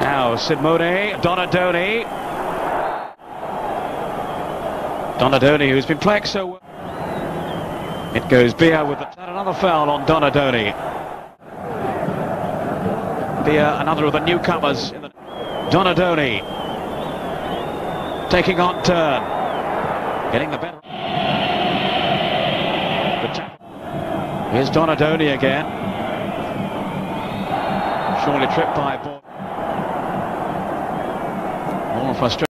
Now Simone, Donadoni. Donadoni, who's been playing so well. It goes Bia with the, another foul on Donadoni. Bia, another of the newcomers. Donadoni taking on turn, getting the better. Here's Donadoni again. Surely tripped by ball. More frustration.